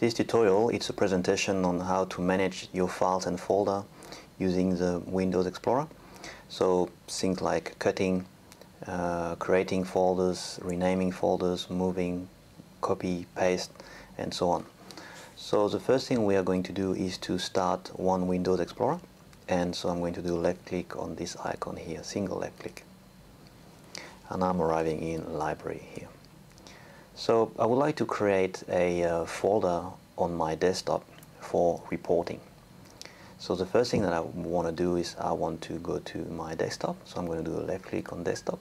This tutorial it's a presentation on how to manage your files and folder using the Windows Explorer. So things like cutting, uh, creating folders, renaming folders, moving, copy, paste, and so on. So the first thing we are going to do is to start one Windows Explorer. And so I'm going to do left click on this icon here, single left click. And I'm arriving in library here. So I would like to create a uh, folder on my desktop for reporting. So the first thing that I want to do is I want to go to my desktop. So I'm going to do a left click on desktop.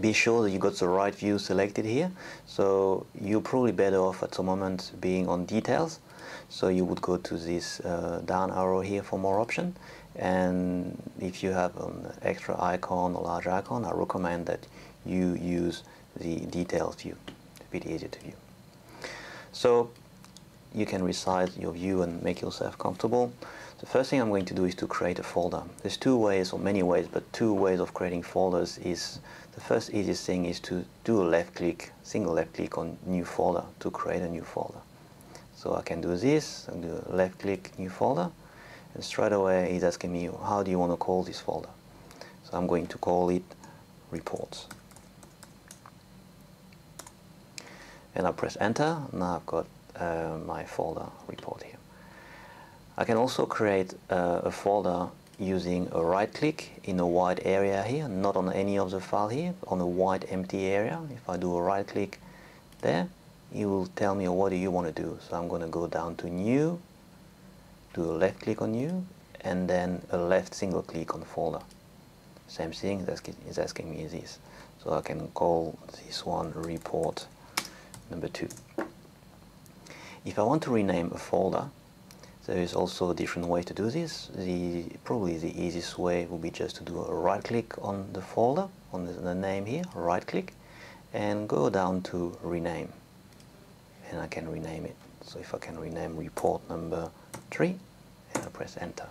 Be sure that you got the right view selected here. So you're probably better off at the moment being on details. So you would go to this uh, down arrow here for more option. And if you have an extra icon or large icon, I recommend that you use the details view bit easier to view. So you can resize your view and make yourself comfortable. The first thing I'm going to do is to create a folder. There's two ways, or many ways, but two ways of creating folders is, the first easiest thing is to do a left click, single left click on new folder to create a new folder. So I can do this, and do a left click, new folder, and straight away he's asking me, how do you want to call this folder? So I'm going to call it reports. And I press enter. Now I've got uh, my folder report here. I can also create uh, a folder using a right click in a white area here not on any of the file here on a white empty area. If I do a right click there it will tell me what do you want to do. So I'm going to go down to new do a left click on new and then a left single click on folder. Same thing it's asking me this. So I can call this one report number two. If I want to rename a folder, there is also a different way to do this. The, probably the easiest way will be just to do a right click on the folder, on the, the name here, right click, and go down to rename. And I can rename it. So if I can rename report number 3, and I press enter.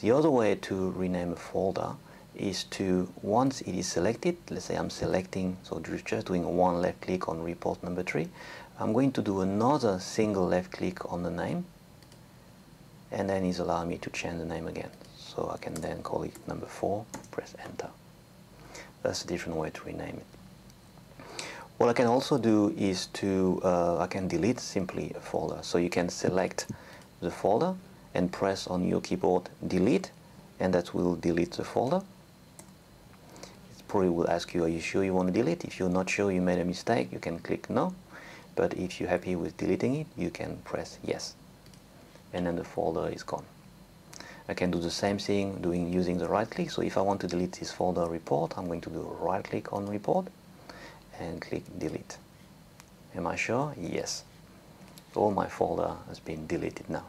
The other way to rename a folder is to, once it is selected, let's say I'm selecting, so just doing one left click on report number three, I'm going to do another single left click on the name, and then it's allowing me to change the name again. So I can then call it number four, press enter. That's a different way to rename it. What I can also do is to, uh, I can delete simply a folder. So you can select the folder and press on your keyboard delete and that will delete the folder probably will ask you, are you sure you want to delete? If you're not sure you made a mistake, you can click no. But if you're happy with deleting it, you can press yes. And then the folder is gone. I can do the same thing doing using the right click. So if I want to delete this folder report, I'm going to do right click on report and click delete. Am I sure? Yes. All my folder has been deleted now.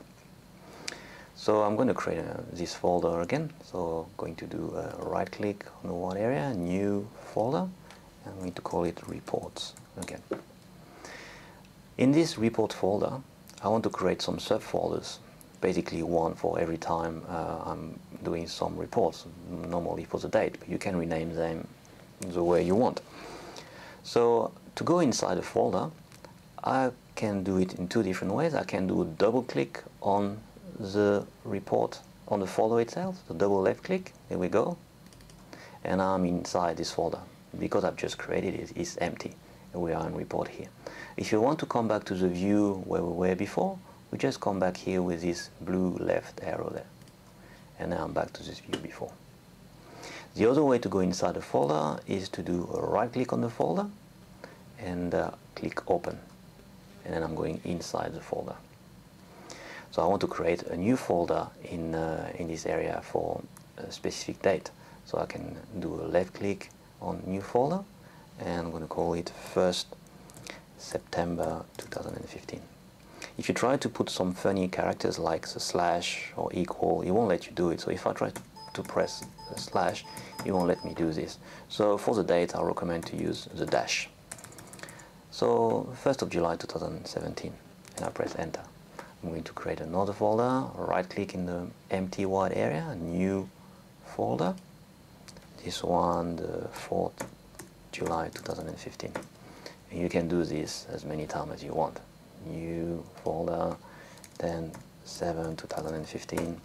So I'm going to create a, this folder again. So I'm going to do a right click on the one area, new folder. I'm going to call it reports again. In this report folder, I want to create some subfolders, basically one for every time uh, I'm doing some reports, normally for the date, but you can rename them the way you want. So to go inside a folder, I can do it in two different ways. I can do a double click on the report on the folder itself, so double left click, there we go, and I'm inside this folder. Because I've just created it, it's empty, and we are in report here. If you want to come back to the view where we were before, we just come back here with this blue left arrow there. And now I'm back to this view before. The other way to go inside the folder is to do a right click on the folder and uh, click open. And then I'm going inside the folder. So I want to create a new folder in, uh, in this area for a specific date. So I can do a left click on new folder and I'm going to call it 1st September 2015. If you try to put some funny characters like the slash or equal, it won't let you do it. So if I try to press slash, it won't let me do this. So for the date, I recommend to use the dash. So 1st of July 2017, and I press enter. I'm going to create another folder, right click in the empty white area, new folder. This one, the 4th July 2015. And you can do this as many times as you want. new folder, then 7 2015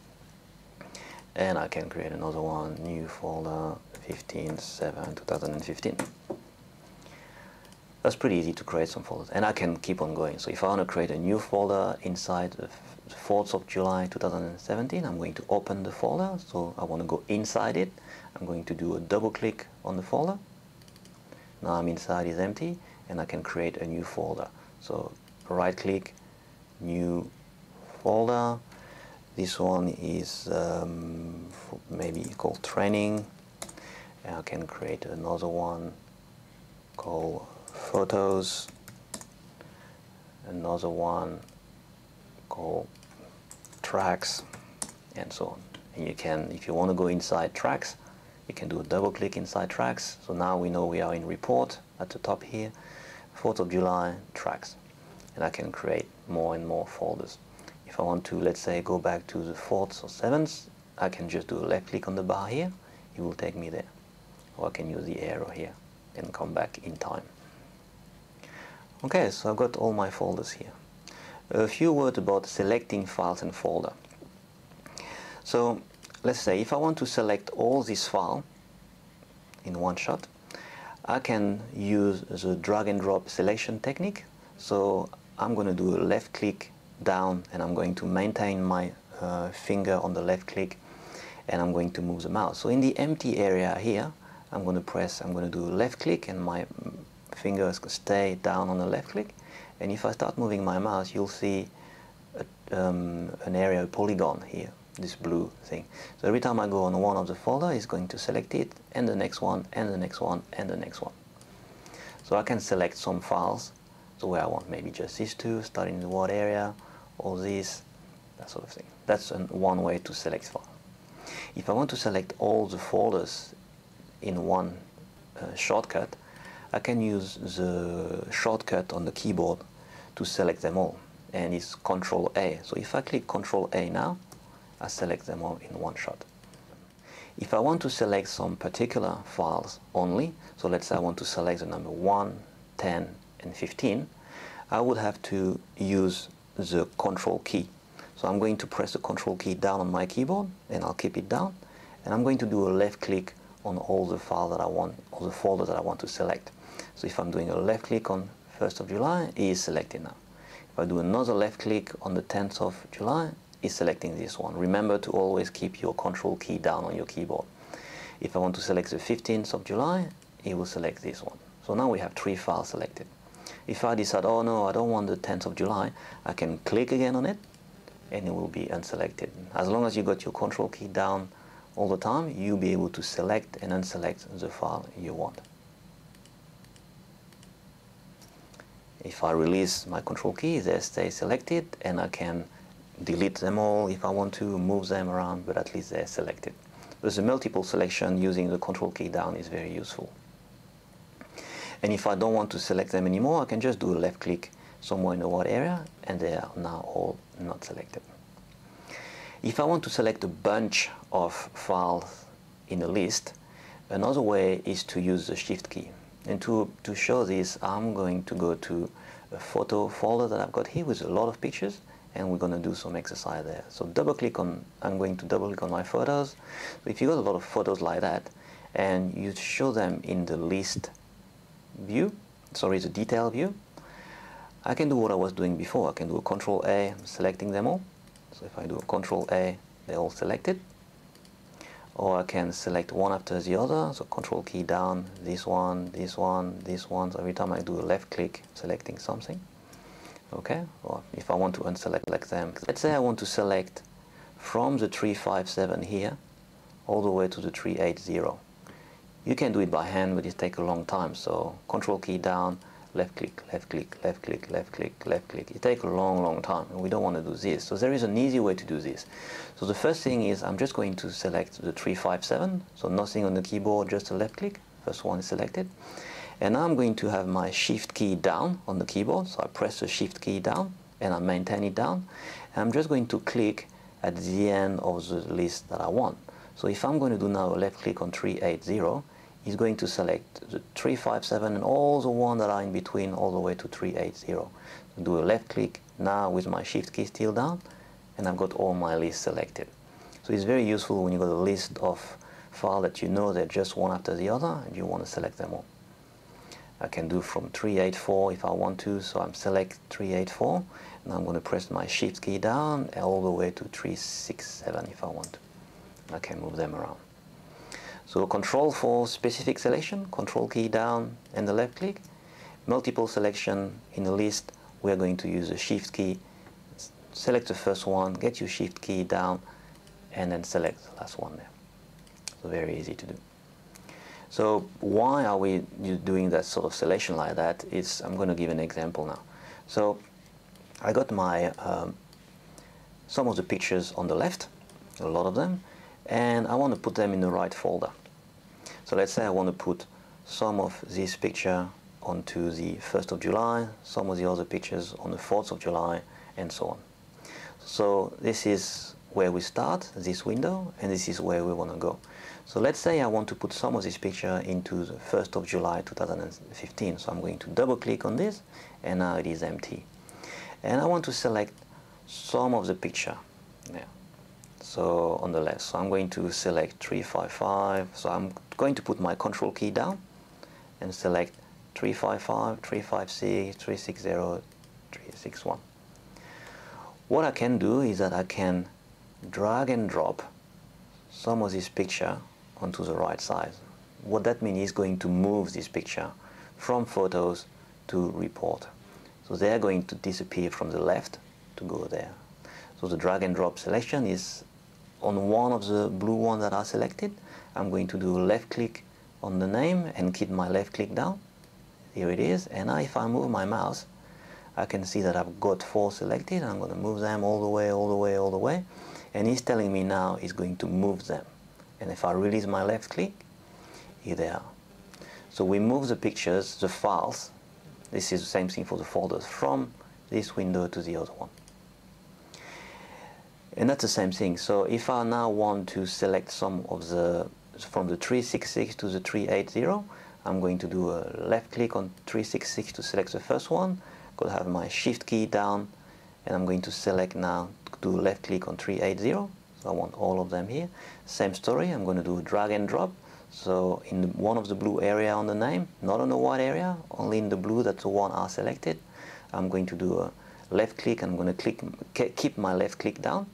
and I can create another one, new folder 15 7 2015. That's pretty easy to create some folders and I can keep on going. So if I want to create a new folder inside the 4th of July 2017, I'm going to open the folder. So I want to go inside it. I'm going to do a double click on the folder. Now I'm inside is empty and I can create a new folder. So right click, new folder. This one is um, maybe called training. And I can create another one called photos. Another one called tracks and so on. And you can, if you want to go inside tracks, you can do a double click inside tracks. So now we know we are in report at the top here, 4th of July tracks. And I can create more and more folders. If I want to, let's say, go back to the 4th or 7th, I can just do a left click on the bar here. It will take me there. Or I can use the arrow here and come back in time. Okay, so I've got all my folders here. A few words about selecting files and folder. So let's say if I want to select all this file in one shot, I can use the drag and drop selection technique. So I'm going to do a left click down and I'm going to maintain my uh, finger on the left click and I'm going to move the mouse. So in the empty area here, I'm going to press, I'm going to do left click and my fingers stay down on the left click. And if I start moving my mouse, you'll see a, um, an area, a polygon here, this blue thing. So every time I go on one of the folder, it's going to select it, and the next one, and the next one, and the next one. So I can select some files, the way I want maybe just these two, starting in the word area, all these, that sort of thing. That's an, one way to select file. If I want to select all the folders in one uh, shortcut, I can use the shortcut on the keyboard to select them all and it's Control A. So if I click Control A now, I select them all in one shot. If I want to select some particular files only, so let's say I want to select the number 1, 10 and 15, I would have to use the control key. So I'm going to press the control key down on my keyboard and I'll keep it down and I'm going to do a left click on all the files that I want, all the folders that I want to select. So if I'm doing a left click on 1st of July, it is selected now. If I do another left click on the 10th of July, it's selecting this one. Remember to always keep your control key down on your keyboard. If I want to select the 15th of July, it will select this one. So now we have three files selected. If I decide, oh no, I don't want the 10th of July, I can click again on it and it will be unselected. As long as you got your control key down all the time, you'll be able to select and unselect the file you want. If I release my control key, they stay selected and I can delete them all if I want to, move them around, but at least they're selected. But the multiple selection using the control key down is very useful. And if I don't want to select them anymore, I can just do a left click somewhere in the word area and they are now all not selected. If I want to select a bunch of files in a list, another way is to use the shift key. And to, to show this, I'm going to go to a photo folder that I've got here with a lot of pictures and we're going to do some exercise there. So double click on, I'm going to double click on my photos. So if you got a lot of photos like that and you show them in the list view, sorry, the detail view, I can do what I was doing before. I can do a control A, selecting them all. So if I do a control A, they're all selected or I can select one after the other. So control key down this one this one this one. So every time I do a left click selecting something. Okay? Or if I want to unselect like them. Let's say I want to select from the 357 here all the way to the 380 you can do it by hand but it takes a long time. So control key down left click, left click, left click, left click, left click. It takes a long, long time, and we don't want to do this. So there is an easy way to do this. So the first thing is I'm just going to select the 357, so nothing on the keyboard, just a left click. First one is selected. And I'm going to have my shift key down on the keyboard, so I press the shift key down, and I maintain it down. And I'm just going to click at the end of the list that I want. So if I'm going to do now a left click on 380, is going to select the 357 and all the ones that are in between all the way to 380. Do a left click now with my shift key still down and I've got all my lists selected. So it's very useful when you've got a list of files that you know they're just one after the other and you want to select them all. I can do from 384 if I want to, so I'm select 384 and I'm going to press my shift key down all the way to 367 if I want to. I can move them around. So control for specific selection, control key down and the left click. Multiple selection in the list, we're going to use the shift key. Select the first one, get your shift key down and then select the last one there. So very easy to do. So why are we doing that sort of selection like that? It's, I'm going to give an example now. So I got my um, some of the pictures on the left, a lot of them, and I want to put them in the right folder. So let's say I want to put some of this picture onto the 1st of July, some of the other pictures on the 4th of July, and so on. So this is where we start, this window, and this is where we want to go. So let's say I want to put some of this picture into the 1st of July 2015. So I'm going to double click on this and now it is empty. And I want to select some of the picture. Yeah. So on the left, so I'm going to select 355. So I'm going to put my control key down and select 355, 356, 360, 361. What I can do is that I can drag and drop some of this picture onto the right side. What that means is going to move this picture from photos to report. So they're going to disappear from the left to go there. So the drag and drop selection is on one of the blue ones that are selected. I'm going to do a left click on the name and keep my left click down. Here it is. And now if I move my mouse, I can see that I've got four selected. I'm going to move them all the way, all the way, all the way. And he's telling me now he's going to move them and if I release my left click, here they are. So we move the pictures, the files, this is the same thing for the folders, from this window to the other one. And that's the same thing. So if I now want to select some of the, from the 366 to the 380, I'm going to do a left click on 366 to select the first one. To have my shift key down and I'm going to select now, do left click on 380 so I want all of them here. Same story, I'm going to do a drag and drop. So in one of the blue area on the name, not on the white area, only in the blue that's the one I selected. I'm going to do a left click, I'm going to click, keep my left click down.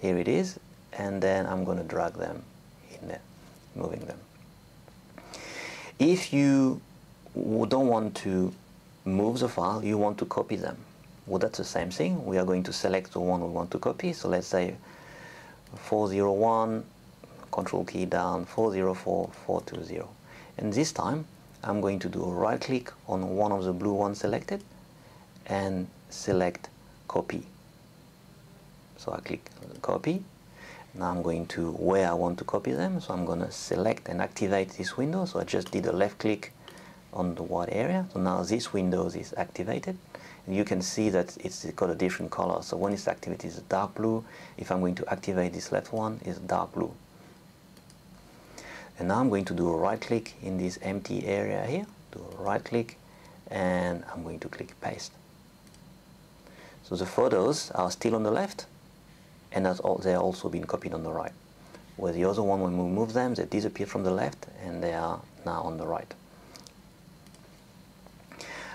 Here it is. And then I'm going to drag them in there, moving them. If you don't want to move the file, you want to copy them. Well, that's the same thing. We are going to select the one we want to copy. So let's say 401, control key down, 404, 420. And this time I'm going to do a right click on one of the blue ones selected and select copy. So I click copy. Now I'm going to where I want to copy them. So I'm going to select and activate this window. So I just did a left click on the white area. So now this window is activated And you can see that it's got a different color. So when it's activated, it's dark blue. If I'm going to activate this left one, it's dark blue. And now I'm going to do a right click in this empty area here. Do a right click and I'm going to click paste. So the photos are still on the left and all, they're also been copied on the right. Where the other one, when we move them, they disappear from the left and they are now on the right.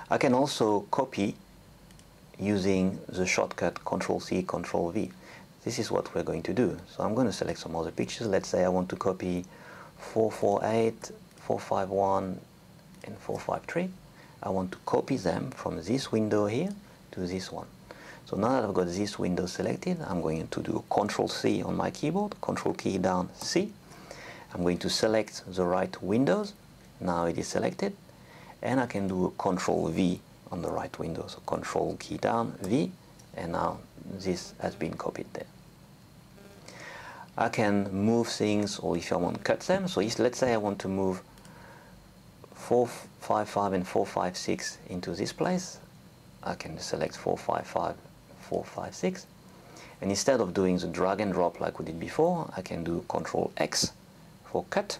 I can also copy using the shortcut Control C, Control V. This is what we're going to do. So I'm going to select some other pictures. Let's say I want to copy 448, 451, and 453. I want to copy them from this window here to this one. So now that I've got this window selected, I'm going to do Control C on my keyboard, Control key down C. I'm going to select the right windows. Now it is selected. And I can do Control V on the right window. So control key down, V, and now this has been copied there. I can move things or if I want to cut them. So let's say I want to move 455 and 456 into this place. I can select 455, 456. And instead of doing the drag and drop like we did before, I can do Control X for cut.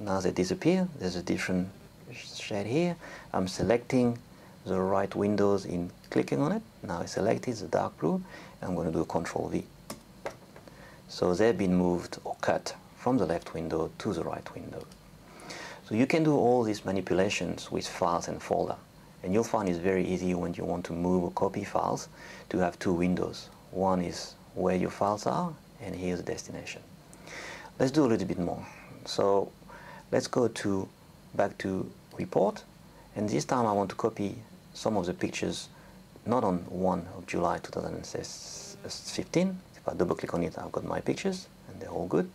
Now they disappear. There's a different shade here. I'm selecting the right windows in clicking on it. Now I selected the dark blue. I'm going to do Control V. So they've been moved or cut from the left window to the right window. So you can do all these manipulations with files and folder. And you'll find it's very easy when you want to move or copy files to have two windows. One is where your files are, and here's the destination. Let's do a little bit more. So let's go to back to report, and this time I want to copy some of the pictures not on 1 of July 2015. If I double click on it, I've got my pictures, and they're all good.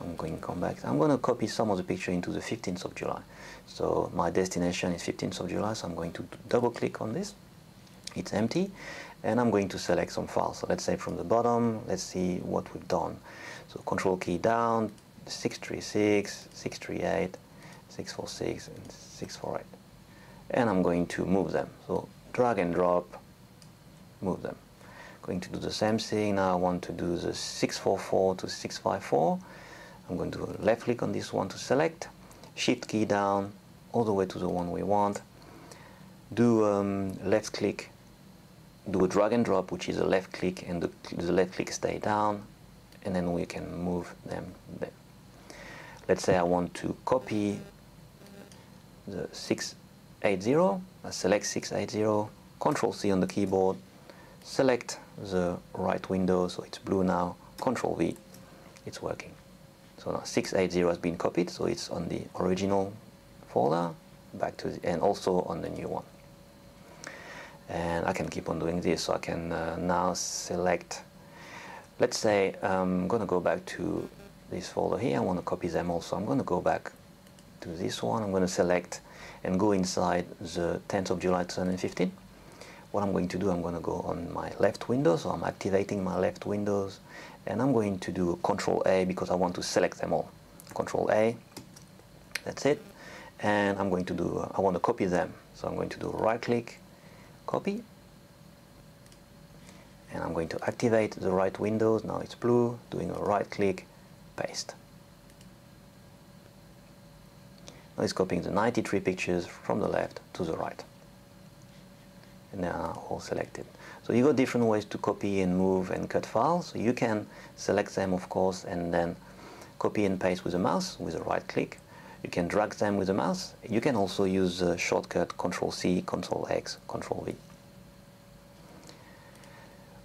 I'm going to come back. I'm going to copy some of the picture into the 15th of July. So my destination is 15th of July, so I'm going to double click on this. It's empty, and I'm going to select some files. So let's say from the bottom, let's see what we've done. So control key down, 636, 638, 646, and 648. And I'm going to move them. So drag and drop, move them. Going to do the same thing. Now I want to do the 644 to 654. I'm going to left click on this one to select, shift key down all the way to the one we want, do um, left click, do a drag and drop which is a left click and the, the left click stay down and then we can move them there. Let's say I want to copy the 680, I select 680, Control C on the keyboard, select the right window so it's blue now, Control V, it's working. So now 680 has been copied, so it's on the original folder, back to the, and also on the new one. And I can keep on doing this, so I can uh, now select, let's say um, I'm going to go back to this folder here, I want to copy them also. I'm going to go back to this one, I'm going to select and go inside the 10th of July 2015. What I'm going to do, I'm going to go on my left window, so I'm activating my left windows and I'm going to do Control A because I want to select them all. Control A, that's it. And I'm going to do, I want to copy them. So I'm going to do right click, copy. And I'm going to activate the right windows. Now it's blue, doing a right click, paste. Now it's copying the 93 pictures from the left to the right. And they are all selected. So you got different ways to copy and move and cut files. So you can select them, of course, and then copy and paste with a mouse with a right click. You can drag them with a mouse. You can also use a shortcut Control C, Control X, Control V.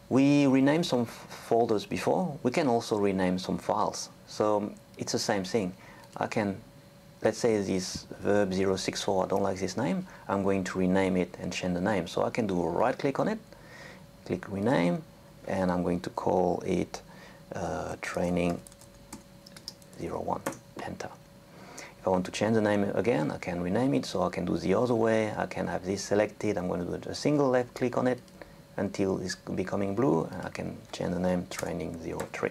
We renamed some folders before. We can also rename some files. So it's the same thing. I can, let's say this verb 064, I don't like this name. I'm going to rename it and change the name. So I can do a right click on it click rename and I'm going to call it uh, training 01 enter if I want to change the name again I can rename it so I can do the other way. I can have this selected. I'm going to do a single left click on it until it's becoming blue and I can change the name training 03